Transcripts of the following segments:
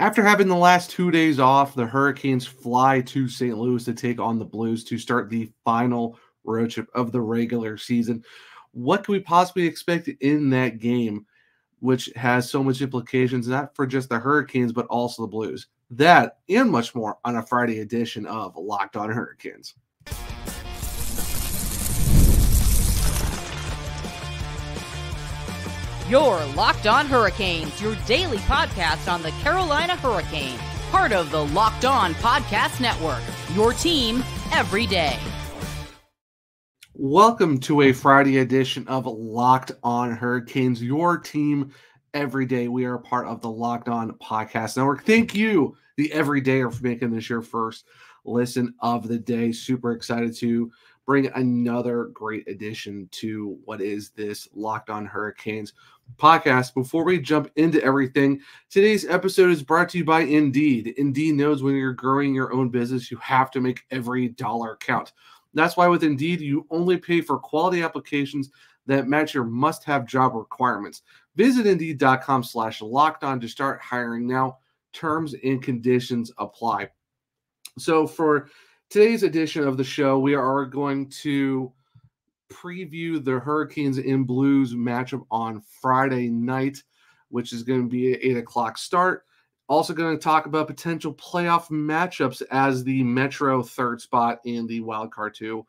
After having the last two days off, the Hurricanes fly to St. Louis to take on the Blues to start the final road trip of the regular season. What can we possibly expect in that game, which has so much implications, not for just the Hurricanes, but also the Blues? That and much more on a Friday edition of Locked On Hurricanes. Your Locked On Hurricanes, your daily podcast on the Carolina Hurricanes, part of the Locked On Podcast Network. Your team every day. Welcome to a Friday edition of Locked On Hurricanes, your team every day. We are part of the Locked On Podcast Network. Thank you, the everydayer, for making this your first listen of the day. Super excited to bring another great addition to what is this Locked On Hurricanes podcast. Before we jump into everything, today's episode is brought to you by Indeed. Indeed knows when you're growing your own business, you have to make every dollar count. That's why with Indeed, you only pay for quality applications that match your must-have job requirements. Visit Indeed.com slash locked on to start hiring now. Terms and conditions apply. So for today's edition of the show, we are going to preview the Hurricanes and Blues matchup on Friday night, which is going to be an 8 o'clock start. Also, going to talk about potential playoff matchups as the Metro third spot and the wild card two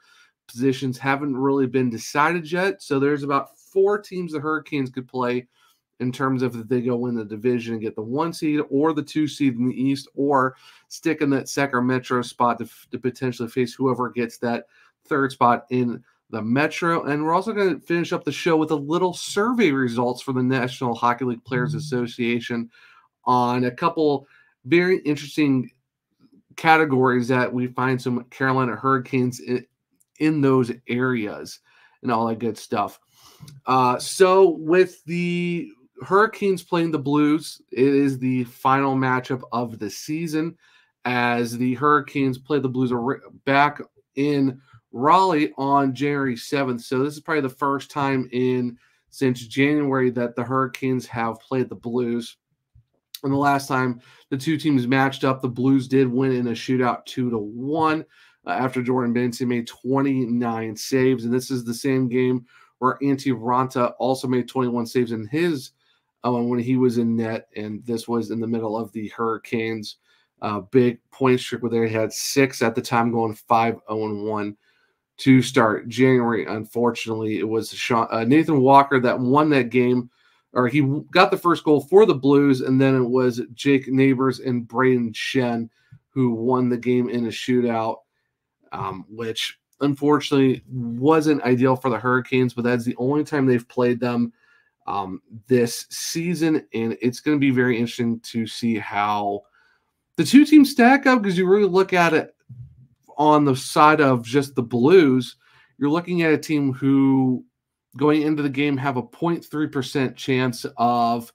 positions haven't really been decided yet. So, there's about four teams the Hurricanes could play in terms of if they go win the division and get the one seed or the two seed in the East, or stick in that second Metro spot to, to potentially face whoever gets that third spot in the Metro. And we're also going to finish up the show with a little survey results for the National Hockey League Players mm-hmm. Association on a couple very interesting categories that we find some Carolina Hurricanes in, in those areas and all that good stuff. Uh, so with the Hurricanes playing the Blues. It is the final matchup of the season as the Hurricanes play the Blues back in Raleigh on January 7th. So this is probably the first time in since January that the Hurricanes have played the Blues. And the last time the two teams matched up, the Blues did win in a shootout 2 to 1 uh, after Jordan Binnington made 29 saves. And this is the same game where Antti Raanta also made 21 saves in his um, when he was in net, and this was in the middle of the Hurricanes' uh, big point streak where they had six at the time, going 5 0 1 to start January. Unfortunately, it was Sean, uh, Nathan Walker that won that game, or he got the first goal for the Blues, and then it was Jake Neighbors and Brayden Schenn who won the game in a shootout, um, which unfortunately wasn't ideal for the Hurricanes, but that's the only time they've played them um, this season, and it's going to be very interesting to see how the two teams stack up because you really look at it on the side of just the Blues. You're looking at a team who, going into the game, have a 0.3% chance of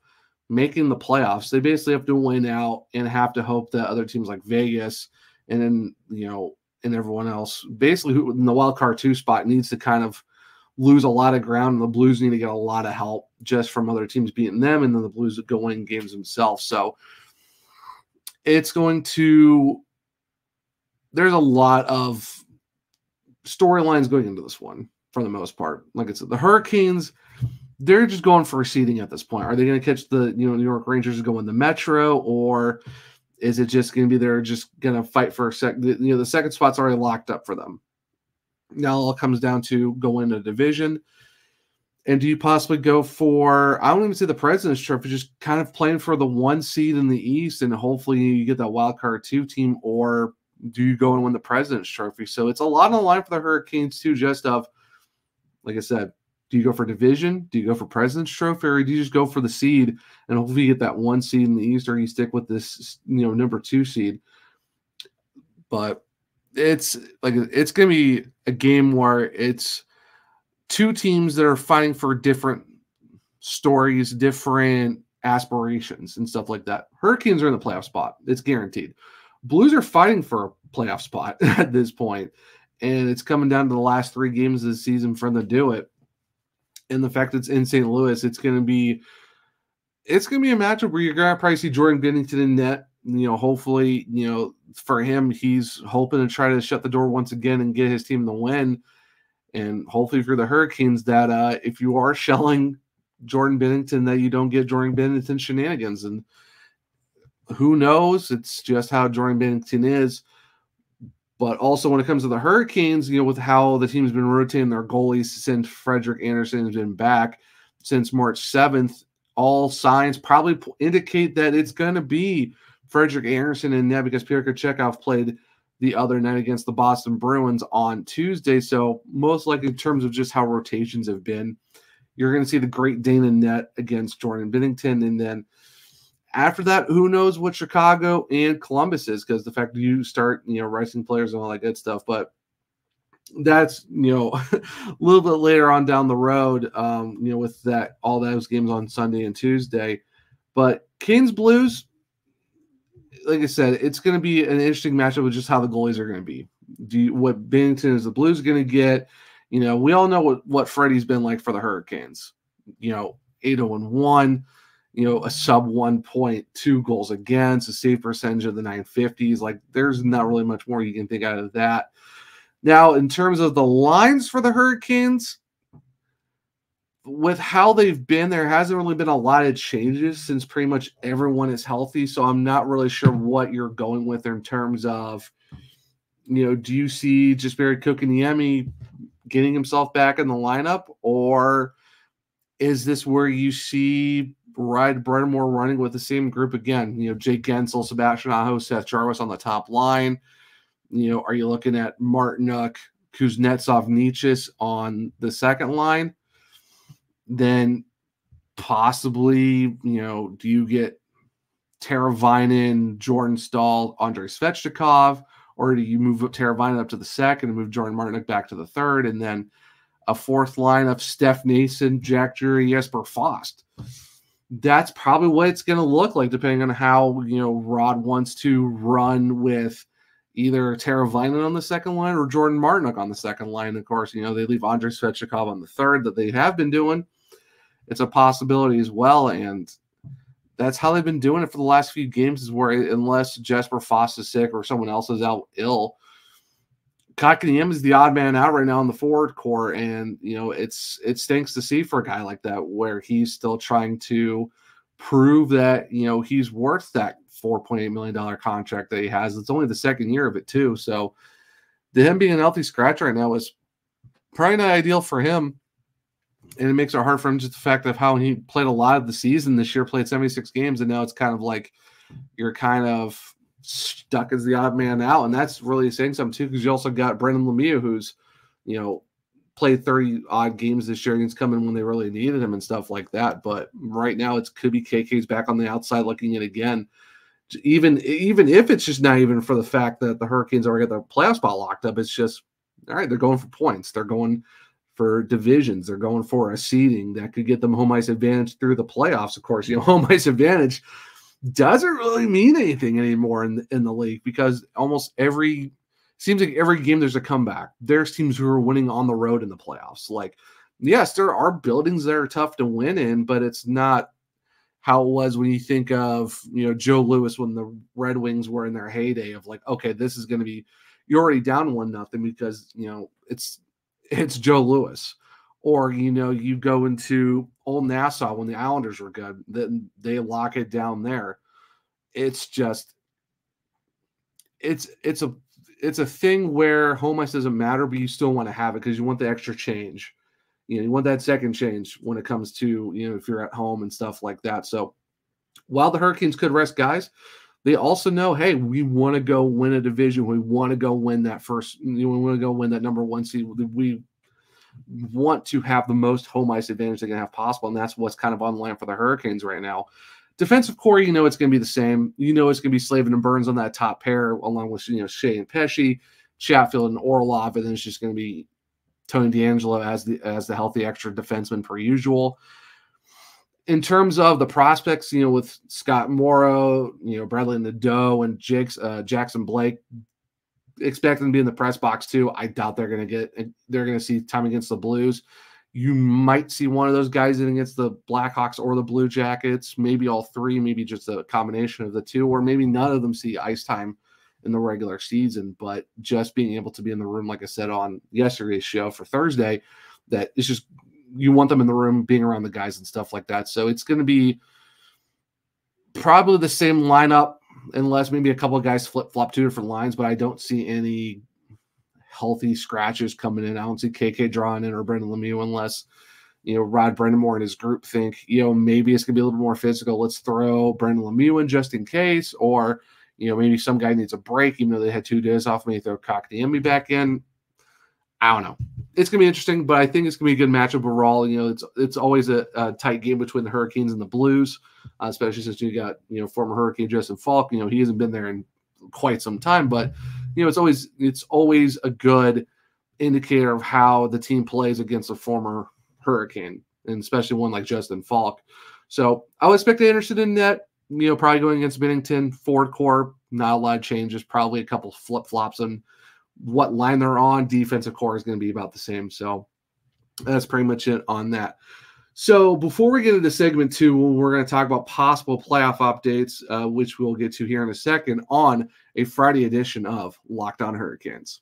making the playoffs. They basically have to win out and have to hope that other teams like Vegas and then, you know, and everyone else, basically who in the wild card two spot needs to kind of lose a lot of ground, and the Blues need to get a lot of help just from other teams beating them, and then the Blues go games themselves. So it's going to. There's a lot of storylines going into this one for the most part. Like I said, the Hurricanes, they're just going for seeding at this point. Are they going to catch the you know New York Rangers go in the Metro, or is it just going to be they're just going to fight for a sec? You know, the second spot's already locked up for them. Now it all comes down to go in a division. And do you possibly go for, I don't even say the President's Trophy, just kind of playing for the one seed in the East and hopefully you get that wild card two team, or do you go and win the President's Trophy? So it's a lot on the line for the Hurricanes, too, just of, like I said, do you go for division? Do you go for President's Trophy, or do you just go for the seed and hopefully you get that one seed in the East, or you stick with this, you know, number two seed? But it's like it's gonna be a game where it's two teams that are fighting for different stories, different aspirations, and stuff like that. Hurricanes are in the playoff spot; it's guaranteed. Blues are fighting for a playoff spot at this point, and it's coming down to the last three games of the season for them to do it. And the fact that it's in St. Louis, it's going to be it's going to be a matchup where you're going to probably see Jordan Binnington in net. You know, hopefully, you know, for him, he's hoping to try to shut the door once again and get his team the win. And hopefully for the Hurricanes, that uh, if you are shelling Jordan Binnington, that you don't get Jordan Binnington shenanigans. And who knows? It's just how Jordan Binnington is. But also when it comes to the Hurricanes, you know, with how the team's been rotating their goalies since Frederik Andersen has been back since March 7th, all signs probably indicate that it's going to be Frederik Andersen and net because Pyotr Kochetkov played the other night against the Boston Bruins on Tuesday. So most likely in terms of just how rotations have been, you're going to see the Great Dane in net against Jordan Binnington. And then after that, who knows what Chicago and Columbus is because the fact that you start, you know, racing players and all that good stuff. But that's you know a little bit later on down the road um you know with that all those games on sunday and tuesday. But kings blues like i said it's going to be an interesting matchup with just how the goalies are going to be. Do you, what binnington is the blues going to get? You know we all know what what freddie's been like for the hurricanes. You know 8 0 1 you know a sub 1.2 goals against a save percentage of the 950s like there's not really much more you can think out of that now, in terms of the lines for the Hurricanes, with how they've been, there hasn't really been a lot of changes since pretty much everyone is healthy. So I'm not really sure what you're going with in terms of, you know, do you see Jesperi Kotkaniemi getting himself back in the lineup, or is this where you see Rod Brind'Amour running with the same group again? You know, Jake Guentzel, Sebastian Aho, Seth Jarvis on the top line. You know, are you looking at Martinook, Kuznetsov, Necas on the second line? Then possibly, you know, do you get Teravainen, Jordan Staal, Andrei Svechnikov, or do you move Teravainen up to the second and move Jordan Martinook back to the third, and then a fourth line of Stefan Noesen, Jack Drury, Jesper Fast? That's probably what it's going to look like, depending on how you know Rod wants to run with either Tara Teravainen on the second line or Jordan Martinook on the second line. Of course, you know, they leave Andrei Svechnikov on the third that they have been doing. It's a possibility as well. And that's how they've been doing it for the last few games is where unless Jesper Fast is sick or someone else is out ill, Kotkaniemi is the odd man out right now in the forward core. And, you know, it's it stinks to see for a guy like that where he's still trying to prove that, you know, he's worth that $4.8 million contract that he has. It's only the second year of it, too. So, the him being a healthy scratch right now is probably not ideal for him. And it makes it hard for him just the fact of how he played a lot of the season this year, played 76 games, and now it's kind of like you're kind of stuck as the odd man out. And that's really saying something too, because you also got Brendan Lemieux, who's, you know, played 30 odd games this year and he's coming when they really needed him and stuff like that. But right now it could be KK's back on the outside looking in again even even if it's just not even for the fact that the Hurricanes already got the playoff spot locked up, it's just all right. They're going for points. They're going for divisions. They're going for a seeding that could get them home ice advantage through the playoffs. Of course, you know home ice advantage doesn't really mean anything anymore in the, in the league because almost every seems like every game there's a comeback. There's teams who are winning on the road in the playoffs. Like, yes, there are buildings that are tough to win in, but it's not how it was when you think of you know Joe Louis when the Red Wings were in their heyday of like okay this is going to be you're already down one nothing because you know it's it's Joe Louis, or you know you go into old Nassau when the Islanders were good then they lock it down there it's just it's it's a it's a thing where home ice doesn't matter but you still want to have it because you want the extra change you know, you want that second change when it comes to, you know, if you're at home and stuff like that. So while the Hurricanes could rest guys, they also know, hey, we want to go win a division. We want to go win that first, you know, we want to go win that number one seed. We want to have the most home ice advantage they can have possible. And that's what's kind of on the line for the Hurricanes right now. Defensive core, you know, it's going to be the same. You know, it's going to be Slavin and Burns on that top pair, along with, you know, Skjei and Pesce, Chatfield and Orlov. And then it's just going to be Tony DeAngelo as the as the healthy extra defenseman per usual. In terms of the prospects, you know, with Scott Morrow, you know, Bradley Nadeau and Jakes, uh, Jackson Blake, expect them to be in the press box too. I doubt they're going to get they're going to see time against the Blues. You might see one of those guys in against the Blackhawks or the Blue Jackets, maybe all three, maybe just a combination of the two, or maybe none of them see ice time in the regular season. But just being able to be in the room, like I said on yesterday's show for Thursday, that it's just you want them in the room, being around the guys and stuff like that. So it's going to be probably the same lineup, unless maybe a couple of guys flip flop two different lines. But I don't see any healthy scratches coming in. I don't see KK drawing in or Brendan Lemieux unless you know Rod Brind'Amour and his group think you know maybe it's gonna be a little more physical. Let's throw Brendan Lemieux in just in case, or you know maybe some guy needs a break even though they had two days off. Maybe throw Kotkaniemi back in. I don't know. It's gonna be interesting, but I think it's gonna be a good matchup overall. You know, it's it's always a, a tight game between the Hurricanes and the Blues, uh, especially since you got you know former Hurricane Justin Faulk. You know, he hasn't been there in quite some time, but you know, it's always it's always a good indicator of how the team plays against a former Hurricane, and especially one like Justin Faulk. So I would expect Andersen in net. You know, probably going against Binnington, Ford core, not a lot of changes, probably a couple flip flops on what line they're on. Defensive core is going to be about the same. So that's pretty much it on that. So before we get into segment two, we're going to talk about possible playoff updates, uh, which we'll get to here in a second on a Friday edition of Locked On Hurricanes.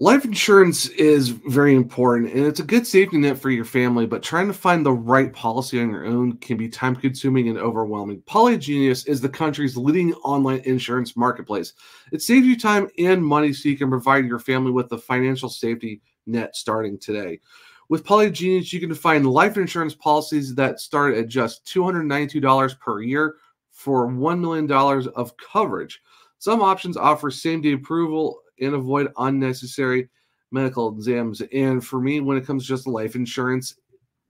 Life insurance is very important and it's a good safety net for your family, but trying to find the right policy on your own can be time consuming and overwhelming. Policygenius is the country's leading online insurance marketplace. It saves you time and money so you can provide your family with the financial safety net starting today. With Policygenius, you can find life insurance policies that start at just $292 per year for $1 million of coverage. Some options offer same day approval and avoid unnecessary medical exams. And for me, when it comes just to life insurance,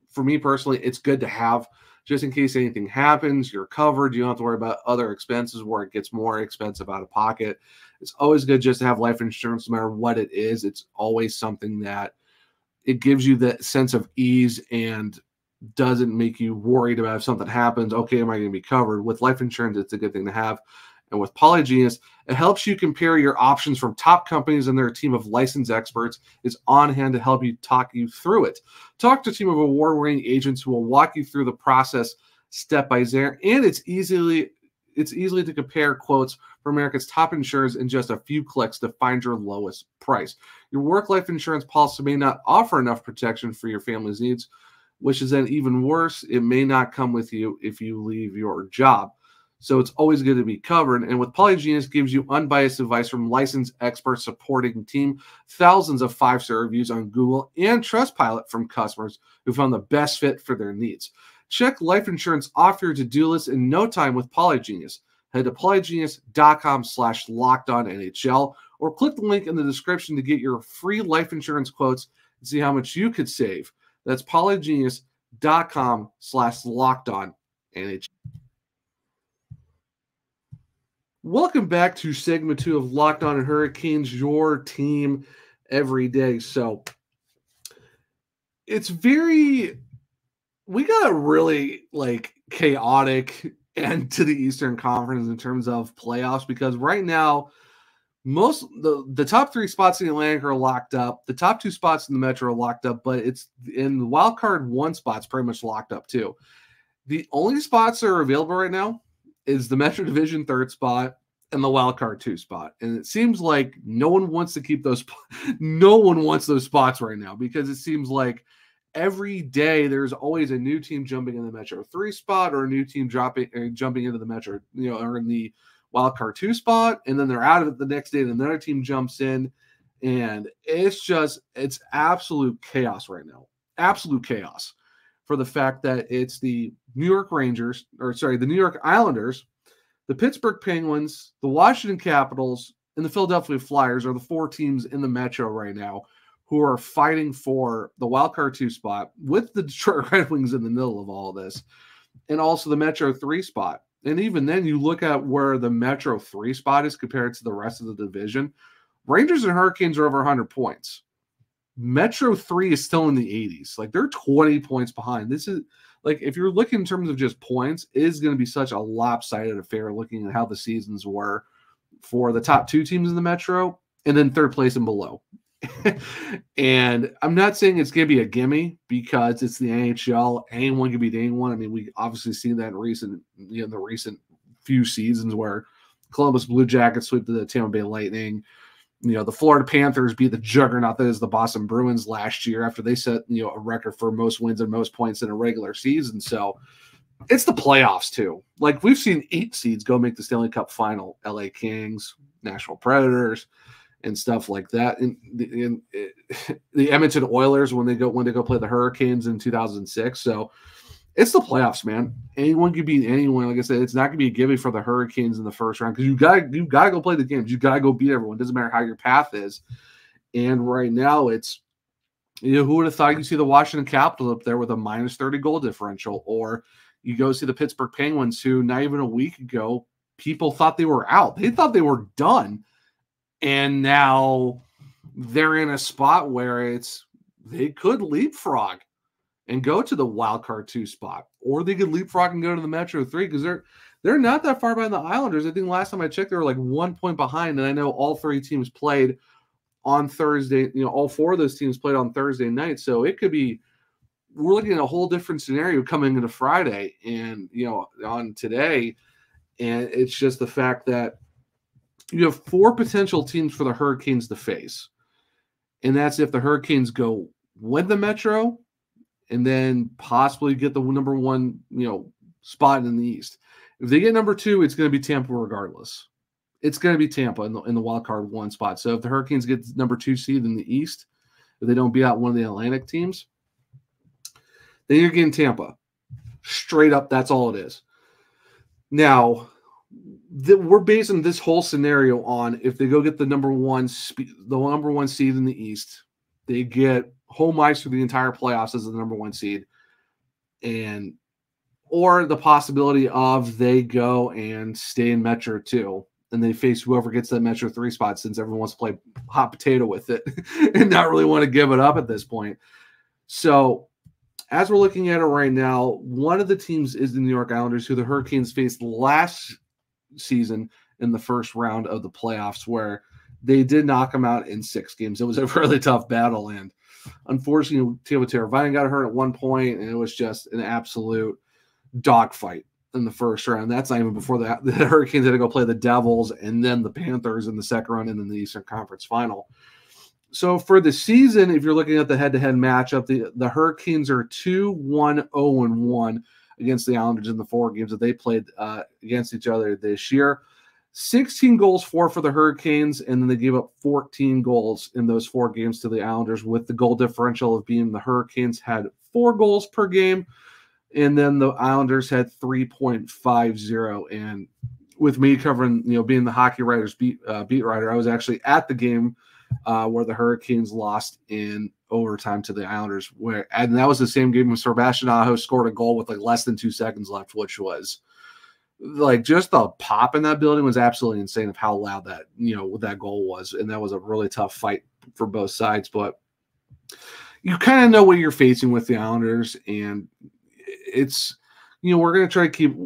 for me personally, it's good to have just in case anything happens, you're covered. You don't have to worry about other expenses where it gets more expensive out of pocket. It's always good just to have life insurance, no matter what it is. It's always something that it gives you that sense of ease and doesn't make you worried about if something happens. Okay, am I going to be covered? With life insurance, it's a good thing to have. And with Policygenius, it helps you compare your options from top companies and their team of licensed experts is on hand to help you talk you through it. Talk to a team of award-winning agents who will walk you through the process step by step, and it's easily it's easily to compare quotes from America's top insurers in just a few clicks to find your lowest price. Your work life insurance policy may not offer enough protection for your family's needs, which is then even worse. It may not come with you if you leave your job. So it's always good to be covered. And with Policygenius gives you unbiased advice from licensed expert supporting team, thousands of five-star reviews on Google and Trustpilot from customers who found the best fit for their needs. Check life insurance off your to-do list in no time with Policygenius. Head to policygenius.com slash locked on NHL or click the link in the description to get your free life insurance quotes and see how much you could save. That's policygenius.com slash locked on NHL. Welcome back to segment two of Locked On and Hurricanes, your team every day. So it's very, we got a really like chaotic end to the Eastern Conference in terms of playoffs because right now, most the the top three spots in the Atlantic are locked up. The top two spots in the Metro are locked up, but it's in the wild card one spot's pretty much locked up too. The only spots that are available right now is the Metro Division third spot and the wild card two spot. And it seems like no one wants to keep those no one wants those spots right now because it seems like every day there's always a new team jumping in the Metro three spot or a new team dropping or jumping into the Metro, you know, or in the wild card two spot, and then they're out of it the next day, and another team jumps in. And it's just it's absolute chaos right now. Absolute chaos for the fact that it's the New York Rangers, or sorry, the New York Islanders, the Pittsburgh Penguins, the Washington Capitals, and the Philadelphia Flyers are the four teams in the Metro right now who are fighting for the wild card two spot with the Detroit Red Wings in the middle of all of this, and also the Metro three spot. And even then, you look at where the Metro three spot is compared to the rest of the division. Rangers and Hurricanes are over 100 points. Metro 3 is still in the 80s. Like they're 20 points behind. This is like if you're looking in terms of just points, is going to be such a lopsided affair looking at how the seasons were for the top two teams in the Metro and then third place and below. and I'm not saying it's going to be a gimme because it's the NHL. Anyone can beat anyone. I mean, we obviously seen that in recent, you know, the recent few seasons where Columbus Blue Jackets sweep the Tampa Bay Lightning. You know, the Florida Panthers beat the juggernaut that is the Boston Bruins last year after they set, you know, a record for most wins and most points in a regular season. So it's the playoffs too. Like we've seen eight seeds go make the Stanley Cup final, LA Kings, Nashville Predators, and stuff like that. And the, in, eh, the Edmonton Oilers when they go when they go play the Hurricanes in 2006. So it's the playoffs, man. Anyone can beat anyone. Like I said, it's not going to be a gimme for the Hurricanes in the first round because you got you got to go play the games. You got to go beat everyone. Doesn't matter how your path is. And right now, it's you know who would have thought you see the Washington Capitals up there with a minus 30 goal differential, or you go see the Pittsburgh Penguins, who not even a week ago people thought they were out. They thought they were done, and now they're in a spot where it's they could leapfrog and go to the wild card two spot, or they could leapfrog and go to the Metro three because they're they're not that far behind the Islanders. I think last time I checked, they were like one point behind, and I know all three teams played on Thursday. You know, all four of those teams played on Thursday night, so it could be. We're looking at a whole different scenario coming into Friday, and you know, on today, and it's just the fact that you have four potential teams for the Hurricanes to face, and that's if the Hurricanes go win the Metro, and then possibly get the number one, you know, spot in the East. If they get number two, it's going to be Tampa regardless. It's going to be Tampa in the, in the wild card one spot. So if the Hurricanes get number two seed in the East, if they don't beat out one of the Atlantic teams, then you're getting Tampa. Straight up, that's all it is. Now, we're basing this whole scenario on if they go get the number one, the number one seed in the East, they get home ice for the entire playoffs as the number one seed, and or the possibility of they go and stay in Metro two and they face whoever gets that Metro three spot since everyone wants to play hot potato with it and not really want to give it up at this point. So as we're looking at it right now, one of the teams is the New York Islanders, who the Hurricanes faced last season in the first round of the playoffs, where they did knock them out in six games. It was a really tough battle, and unfortunately, Teuvo Teravainen got hurt at one point, and it was just an absolute dogfight in the first round. That's not even before the, the Hurricanes had to go play the Devils and then the Panthers in the second round and then the Eastern Conference Final. So for the season, if you're looking at the head-to-head matchup, the, the Hurricanes are 2 1 0 and 1 against the Islanders in the four games that they played uh, against each other this year. 16 goals for for the Hurricanes, and then they gave up 14 goals in those four games to the Islanders, with the goal differential of being the Hurricanes had four goals per game, and then the Islanders had 3.50. And with me covering, you know, being the hockey writers beat uh, beat writer, I was actually at the game uh, where the Hurricanes lost in overtime to the Islanders. Where and that was the same game when Sebastian Aho scored a goal with like less than two seconds left, which was like just the pop in that building was absolutely insane of how loud that you know that goal was, and that was a really tough fight for both sides. But you kind of know what you're facing with the Islanders, and it's you know we're gonna try to keep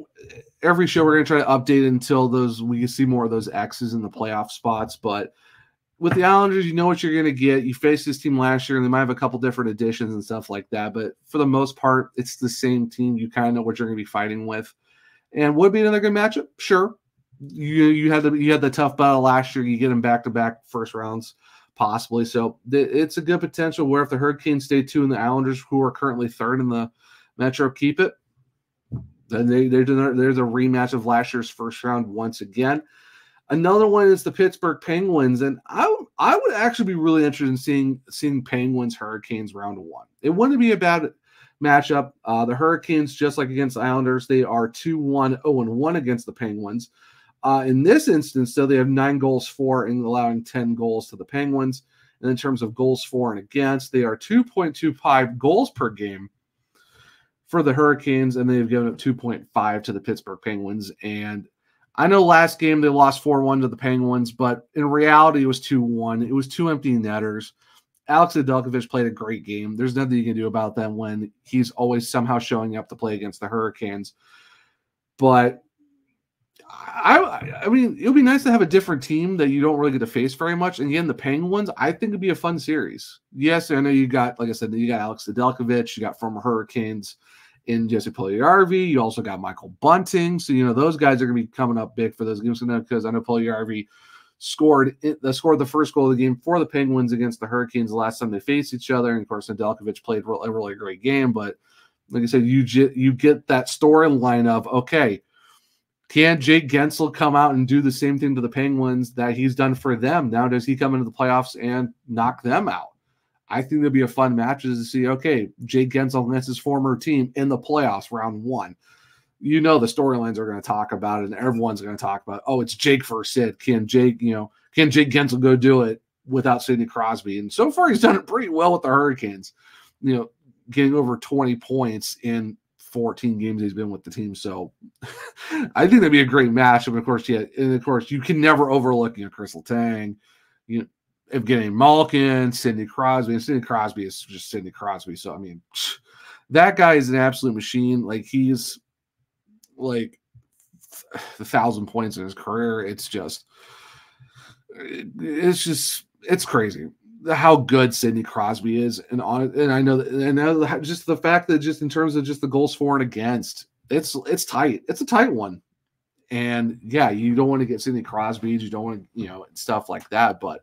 every show we're gonna try to update until those we can see more of those X's in the playoff spots, but with the Islanders, you know what you're going to get. You faced this team last year, and they might have a couple different additions and stuff like that. But for the most part, it's the same team. You kind of know what you're going to be fighting with. And would be another good matchup? Sure. You you had the you had the tough battle last year. You get them back to back first rounds, possibly. So th- it's a good potential. Where if the Hurricanes stay two and the Islanders, who are currently third in the Metro, keep it, then they they're there's a rematch of last year's first round once again. Another one is the Pittsburgh Penguins, and I I would actually be really interested in seeing seeing Penguins Hurricanes round one. It wouldn't be a bad matchup. Uh, the Hurricanes, just like against the Islanders, they are 2 1 0 1 against the Penguins. Uh, in this instance, though, they have nine goals for and allowing 10 goals to the Penguins. And in terms of goals for and against, they are 2.25 goals per game for the Hurricanes, and they've given up 2.5 to the Pittsburgh Penguins. And I know last game they lost 4 1 to the Penguins, but in reality, it was 2 1. It was two empty netters. Alex Nedeljkovic played a great game. There's nothing you can do about that when he's always somehow showing up to play against the Hurricanes. But I I mean, it would be nice to have a different team that you don't really get to face very much. And again, the Penguins, I think it'd be a fun series. Yes, I know you got, like I said, you got Alex Nedeljkovic, you got former Hurricanes in Jesse Puljujarvi. You also got Michael Bunting. So you know those guys are going to be coming up big for those games because I know Puljujarvi scored the scored the first goal of the game for the Penguins against the Hurricanes the last time they faced each other. And of course, Nedeljkovic played a really great game. But like I said, you you get that storyline of okay can Jake Guentzel come out and do the same thing to the Penguins that he's done for them? Now, does he come into the playoffs and knock them out? I think there'll be a fun match to see, okay, Jake Guentzel against his former team in the playoffs round one. You know the storylines are going to talk about it, and everyone's going to talk about, oh, it's Jake versus Sid. Can Jake, you know, can Jake Guentzel go do it without Sidney Crosby? And so far, he's done it pretty well with the Hurricanes. You know, getting over 20 points in 14 games he's been with the team. So I think that'd be a great matchup. And of course, yeah, and of course, you can never overlook you know Kris Letang, you know, Evgeny Malkin, Sidney Crosby. And Sidney Crosby is just Sidney Crosby. So I mean, that guy is an absolute machine. Like he's like a thousand points in his career. It's just it's just it's crazy how good Sidney Crosby is, and on and I know and just the fact that just in terms of just the goals for and against, it's it's tight. It's a tight one, and yeah, you don't want to get Sidney Crosby, you don't want to you know stuff like that. But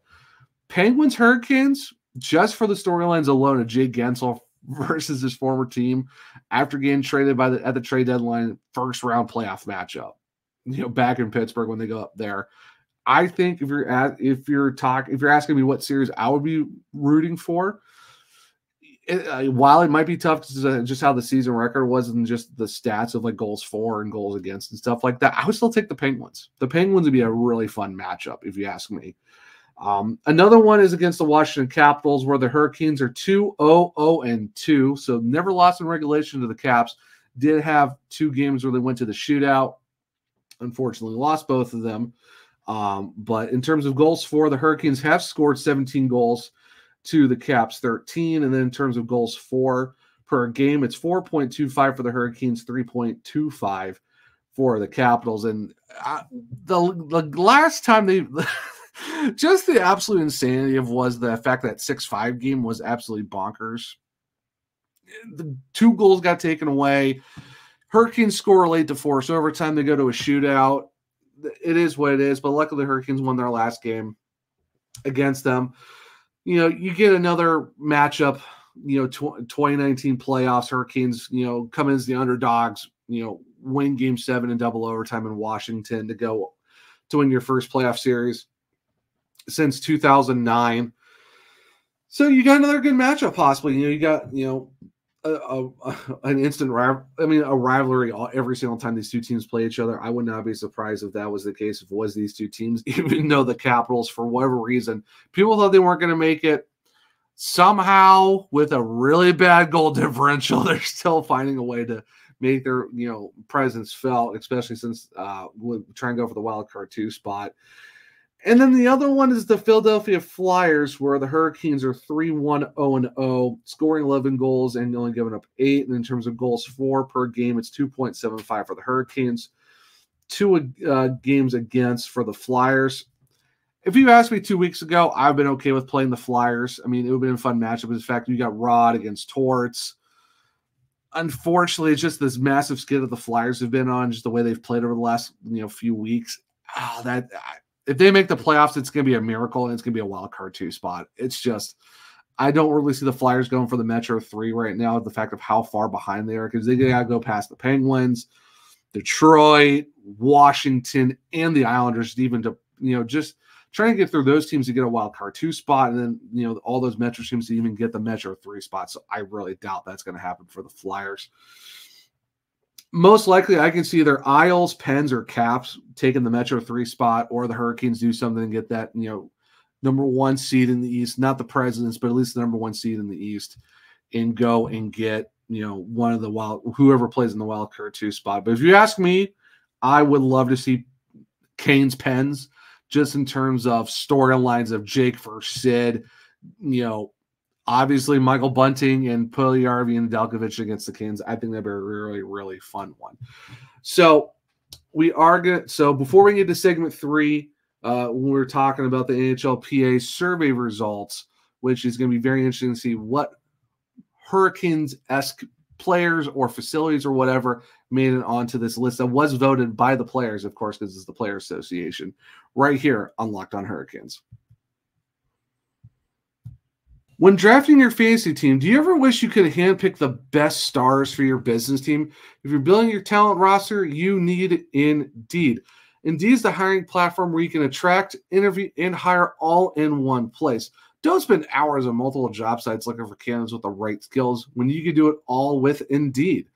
Penguins Hurricanes, just for the storylines alone of Jay Guentzel versus his former team after getting traded by the at the trade deadline, first round playoff matchup, you know, back in Pittsburgh when they go up there. I think if you're at if you're talk if you're asking me what series I would be rooting for, it, uh, while it might be tough to, just how the season record was and just the stats of like goals for and goals against and stuff like that, I would still take the Penguins. The Penguins would be a really fun matchup if you ask me. Um, another one is against the Washington Capitals, where the Hurricanes are 2 0 0 and 2. So never lost in regulation to the Caps. Did have two games where they went to the shootout. Unfortunately, lost both of them. Um, but in terms of goals for, the Hurricanes have scored 17 goals to the Caps 13. And then in terms of goals for per game, it's 4.25 for the Hurricanes, 3.25 for the Capitals. And uh, the, the last time they. just the absolute insanity of was the fact that 6-5 game was absolutely bonkers. The two goals got taken away. Hurricanes score late to force overtime. They go to a shootout it is what it is. But luckily, the Hurricanes won their last game against them. You know, you get another matchup. You know, tw- 2019 playoffs. Hurricanes. You know, come in as the underdogs. You know, win Game Seven in double overtime in Washington to go to win your first playoff series since 2009. So you got another good matchup possibly. You know, you got you know a, a, an instant rival. I mean, a rivalry every single time these two teams play each other. I would not be surprised if that was the case. If it was these two teams, even though the Capitals, for whatever reason, people thought they weren't going to make it. Somehow, with a really bad goal differential, they're still finding a way to make their you know presence felt, especially since uh, we try and go for the wild card two spot. And then the other one is the Philadelphia Flyers, where the Hurricanes are 3 1 0 0, scoring 11 goals and only giving up eight. And in terms of goals for per game, it's 2.75 for the Hurricanes, two uh, games against for the Flyers. If you asked me two weeks ago, I've been okay with playing the Flyers. I mean, it would have been a fun matchup. In fact, you got Rod against Torts. Unfortunately, it's just this massive skid that the Flyers have been on, just the way they've played over the last you know few weeks. Oh, that if they make the playoffs, it's going to be a miracle and it's going to be a wild card two spot. It's just, I don't really see the Flyers going for the Metro three right now. The fact of how far behind they are because they got to go past the Penguins, Detroit, Washington, and the Islanders, even to you know just trying to get through those teams to get a wild card two spot, and then you know all those Metro teams to even get the Metro three spot. So I really doubt that's going to happen for the Flyers most likely I can see either Isles, Pens, or Caps taking the Metro three spot, or the Hurricanes do something and get that you know number one seed in the East, not the Presidents, but at least the number one seed in the East, and go and get you know one of the wild whoever plays in the wild card two spot. But if you ask me, I would love to see Canes Pens just in terms of storylines of Jake versus Sid, you know, obviously Michael Bunting and Puljujarvi and Delkovich against the Canes. I think that'd be a really, really fun one. So we are going to, so before we get to segment three, uh, when we're talking about the NHLPA survey results, which is going to be very interesting to see what Hurricanes esque players or facilities or whatever made it onto this list that was voted by the players, of course, because it's the Player Association, right here on Locked on Hurricanes. When drafting your fantasy team, do you ever wish you could handpick the best stars for your business team? If you're building your talent roster, you need Indeed. Indeed is the hiring platform where you can attract, interview, and hire all in one place. Don't spend hours on multiple job sites looking for candidates with the right skills when you can do it all with Indeed.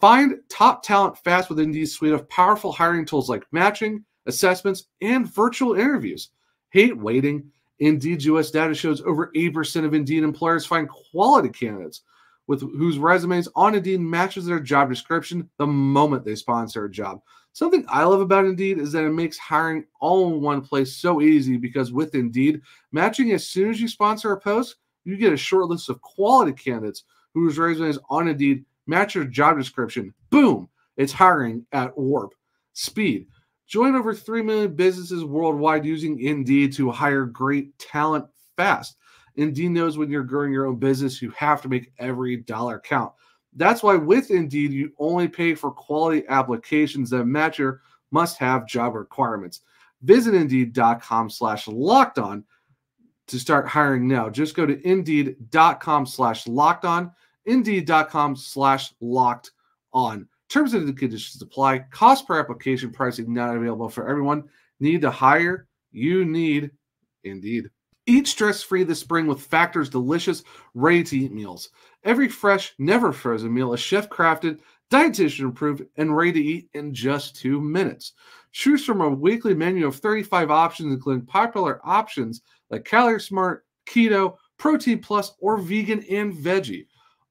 Find top talent fast with Indeed's suite of powerful hiring tools like matching, assessments, and virtual interviews. Hate waiting? Indeed US data shows over 80% of Indeed employers find quality candidates with whose resumes on Indeed matches their job description the moment they sponsor a job. Something I love about Indeed is that it makes hiring all in one place so easy because with Indeed, matching as soon as you sponsor a post, you get a short list of quality candidates whose resumes on Indeed match your job description. Boom! It's hiring at warp speed. Join over 3 million businesses worldwide using Indeed to hire great talent fast. Indeed knows when you're growing your own business, you have to make every dollar count. That's why with Indeed, you only pay for quality applications that match your must-have job requirements. Visit Indeed.com slash locked on to start hiring now. Just go to Indeed.com slash locked on, Indeed.com slash locked on. Terms and conditions apply. Cost per application pricing not available for everyone. Need to hire? You need Indeed. Eat stress free this spring with Factor's delicious, ready to eat meals. Every fresh, never frozen meal is chef crafted, dietitian approved, and ready to eat in just two minutes. Choose from a weekly menu of 35 options, including popular options like Calorie Smart, Keto, Protein Plus, or Vegan and Veggie.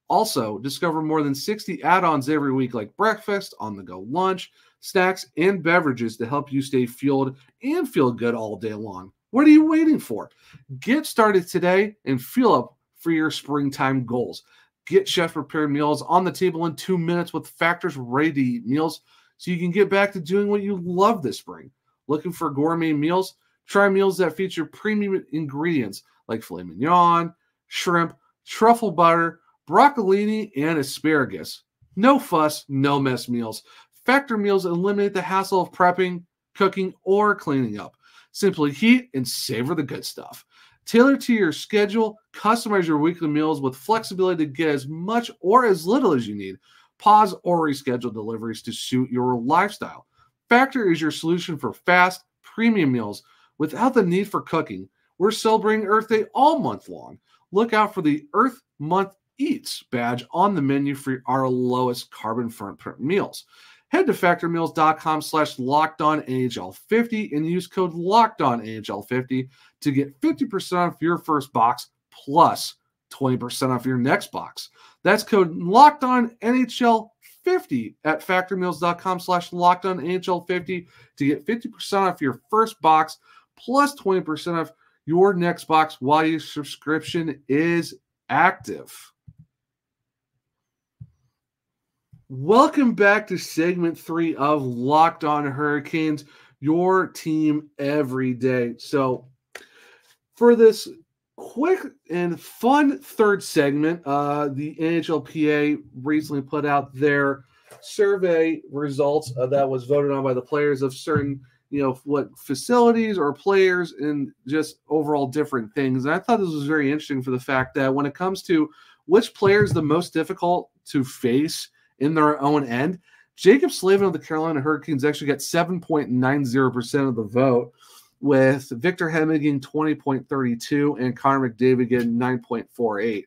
Also, discover more than 60 add ons every week, like breakfast, on the go lunch, snacks, and beverages to help you stay fueled and feel good all day long. What are you waiting for? Get started today and fuel up for your springtime goals. Get chef prepared meals on the table in two minutes with Factor's ready to eat meals so you can get back to doing what you love this spring. Looking for gourmet meals? Try meals that feature premium ingredients like filet mignon, shrimp, truffle butter, broccolini, and asparagus. No fuss, no mess meals. Factor meals eliminate the hassle of prepping, cooking, or cleaning up. Simply heat and savor the good stuff. Tailor to your schedule, customize your weekly meals with flexibility to get as much or as little as you need. Pause or reschedule deliveries to suit your lifestyle. Factor is your solution for fast, premium meals without the need for cooking. We're celebrating Earth Day all month long. Look out for the Earth Month Eats badge on the menu for our lowest carbon footprint meals. Head to factormeals.com slash locked on NHL50 and use code locked on NHL50 to get 50% off your first box plus 20% off your next box. That's code locked on NHL 50 at factormeals.com slash locked on NHL50 to get 50% off your first box plus 20% off your next box while your subscription is active. Welcome back to segment three of Locked On Hurricanes, your team every day. So, for this quick and fun third segment, uh, the NHLPA recently put out their survey results uh, that was voted on by the players of certain, you know, what facilities or players and just overall different things. And I thought this was very interesting for the fact that when it comes to which player is the most difficult to face in their own end. Jaccob Slavin of the Carolina Hurricanes actually got 7.90% of the vote, with Victor getting 20.32 and Connor McDavid getting 9.48,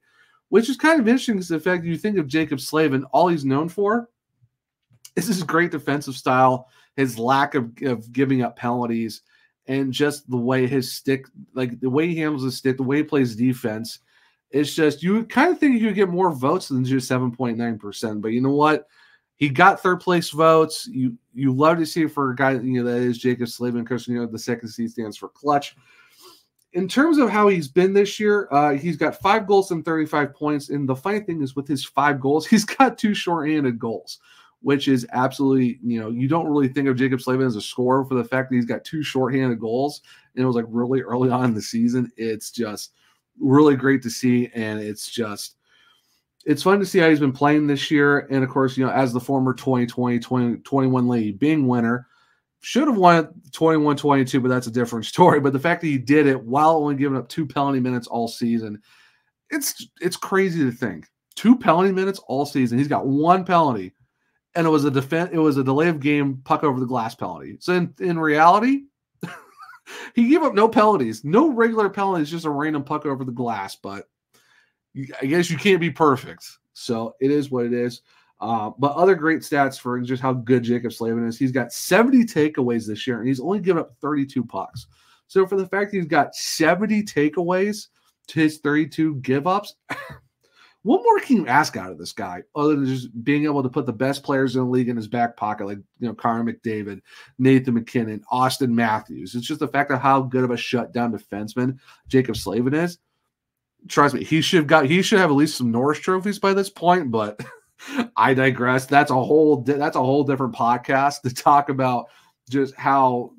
which is kind of interesting because the fact you think of Jaccob Slavin, all he's known for is his great defensive style, his lack of, of giving up penalties, and just the way his stick, like the way he handles his stick, the way he plays defense it's just you kind of think you could get more votes than just 7.9%. But you know what? He got third place votes. You you love to see for a guy, you know, that is Jaccob Slavin, because you know the second C stands for clutch. In terms of how he's been this year, uh, he's got five goals and 35 points. And the funny thing is, with his five goals, he's got two shorthanded goals, which is absolutely, you know, you don't really think of Jaccob Slavin as a scorer for the fact that he's got two shorthanded goals. And it was like really early on in the season. It's just really great to see. And it's just, it's fun to see how he's been playing this year. And of course, you know, as the former 2020 2021 Lady Byng winner, should have won 21 22, but that's a different story. But the fact that he did it while only giving up two penalty minutes all season, it's it's crazy to think. Two penalty minutes all season. He's got one penalty, and it was a defense, it was a delay of game puck over the glass penalty. So in, in reality, he gave up no penalties, no regular penalties, just a random puck over the glass. But I guess you can't be perfect. So it is what it is. Uh, but other great stats for just how good Jaccob Slavin is. He's got 70 takeaways this year, and he's only given up 32 pucks. So for the fact he's got 70 takeaways to his 32 give ups, what more can you ask out of this guy other than just being able to put the best players in the league in his back pocket, like you know, Connor McDavid, Nathan MacKinnon, Auston Matthews? It's just the fact of how good of a shutdown defenseman Jaccob Slavin is. Trust me, he should have got he should have at least some Norris trophies by this point, but I digress. That's a whole that's a whole different podcast to talk about just how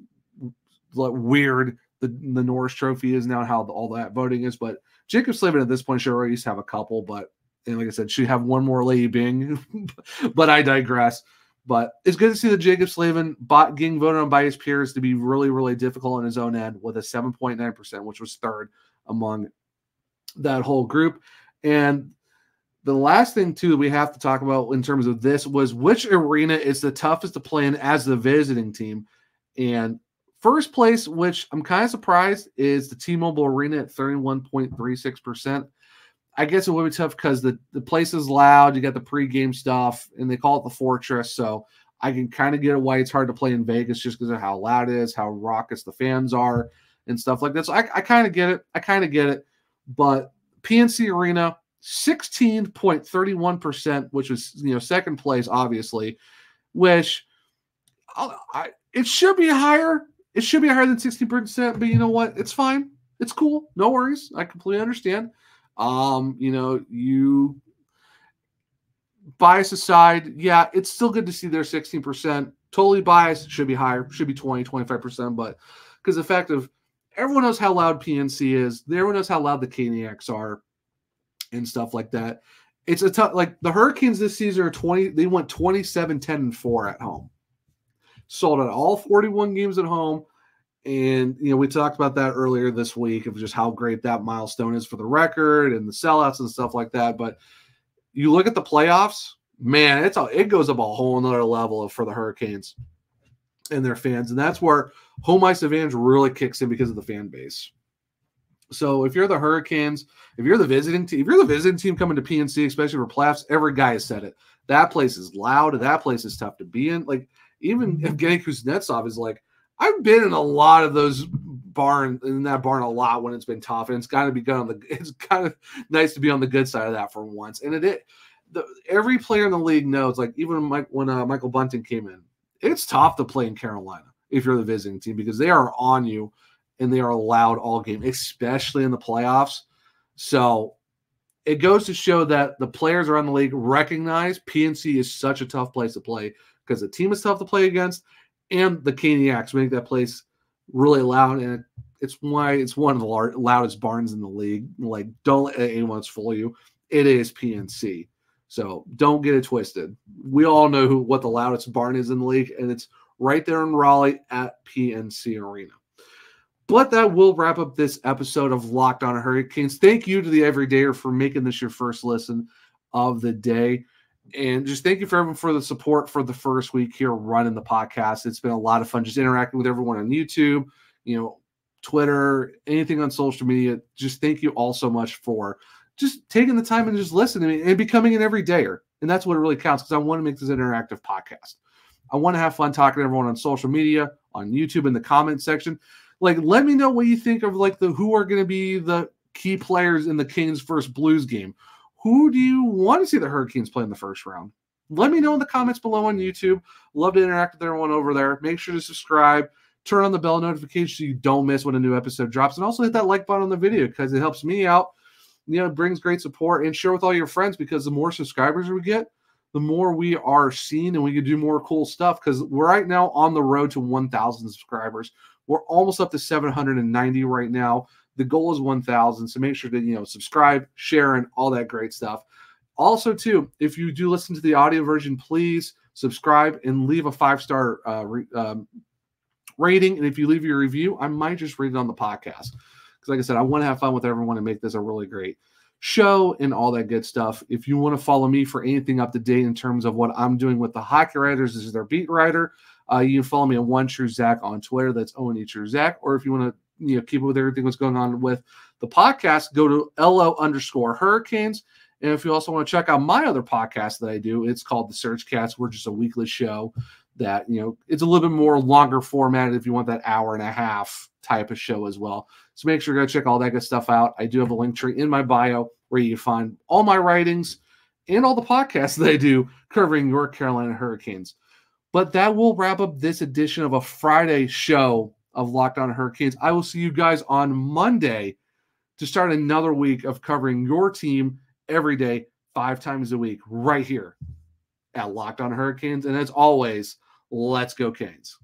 weird the, the Norris Trophy is now how all that voting is. But Jaccob Slavin at this point should already have a couple, but and like I said, should have one more Lady Byng. but I digress. But it's good to see that Jaccob Slavin bought, getting voted on by his peers to be really, really difficult on his own end with a 7.9%, which was third among that whole group. And the last thing too we have to talk about in terms of this was which arena is the toughest to play in as the visiting team and first place which i'm kind of surprised is the t-mobile arena at 31.36% i guess it would be tough because the, the place is loud you got the pregame stuff and they call it the fortress so i can kind of get why it's hard to play in vegas just because of how loud it is how raucous the fans are and stuff like that so i, I kind of get it i kind of get it but pnc arena 16.31%, which was, you know, second place, obviously, which I, I, it should be higher. It should be higher than 16%, but you know what? It's fine. It's cool. No worries. I completely understand. Um, you know, you bias aside, yeah, it's still good to see their 16%. Totally biased, should be higher, should be 20, 25%, but because the fact of everyone knows how loud PNC is, everyone knows how loud the Caniacs are and stuff like that. It's a tough like the Hurricanes this season are 20, they went 27, 10, and 4 at home. Sold out all 41 games at home. And you know, we talked about that earlier this week of just how great that milestone is for the record and the sellouts and stuff like that. But you look at the playoffs, man, it's a, it goes up a whole another level for the Hurricanes and their fans. And that's where home ice advantage really kicks in because of the fan base. So if you're the Hurricanes, if you're the visiting team, if you're the visiting team coming to PNC, especially for playoffs, every guy has said it. That place is loud. That place is tough to be in. Like even if Evgeny Kuznetsov is like, I've been in a lot of those barn in that barn a lot when it's been tough, and it's got to be good on the. It's kind of nice to be on the good side of that for once. And it, it the, every player in the league knows. Like even Mike, when uh, Michael Bunting came in, it's tough to play in Carolina if you're the visiting team because they are on you and they are loud all game, especially in the playoffs. So it goes to show that the players around the league recognize PNC is such a tough place to play because the team is tough to play against, and the Caniacs make that place really loud. And it's why it's one of the loudest barns in the league. Like, don't let anyone fool you. It is PNC. So don't get it twisted. We all know who what the loudest barn is in the league, and it's right there in Raleigh at PNC Arena. But that will wrap up this episode of Locked On Hurricanes. Thank you to the Everydayer for making this your first listen of the day. And just thank you for everyone for the support for the first week here running the podcast. It's been a lot of fun just interacting with everyone on YouTube, you know, Twitter, anything on social media. Just thank you all so much for just taking the time and just listening to me and becoming an everydayer. And that's what really counts because I want to make this an interactive podcast. I want to have fun talking to everyone on social media, on YouTube, in the comment section like let me know what you think of like the who are going to be the key players in the Kings first Blues game. Who do you want to see the Hurricanes play in the first round? Let me know in the comments below on YouTube. Love to interact with everyone over there. Make sure to subscribe, turn on the bell notification so you don't miss when a new episode drops, and also hit that like button on the video because it helps me out. You know, it brings great support and share with all your friends because the more subscribers we get, the more we are seen and we can do more cool stuff because we're right now on the road to 1,000 subscribers. We're almost up to 790 right now. The goal is 1,000. So make sure to, you know, subscribe, share, and all that great stuff. Also, too, if you do listen to the audio version, please subscribe and leave a five star uh, re- um, rating. And if you leave your review, I might just read it on the podcast. Because, like I said, I want to have fun with everyone and make this a really great show and all that good stuff. If you want to follow me for anything up to date in terms of what I'm doing with the hockey writers, this is their beat writer. Uh, you can follow me on One True Zach on Twitter. That's O N E True Zach. Or if you want to you know keep up with everything that's going on with the podcast, go to LO underscore Hurricanes. And if you also want to check out my other podcast that I do, it's called The Search Cats. We're just a weekly show that, you know, it's a little bit more longer format if you want that hour and a half type of show as well. So make sure to go check all that good stuff out. I do have a link tree in my bio where you can find all my writings and all the podcasts that I do covering your Carolina Hurricanes. But that will wrap up this edition of a Friday show of Locked On Hurricanes. I will see you guys on Monday to start another week of covering your team every day, five times a week, right here at Locked On Hurricanes. And as always, let's go, Canes.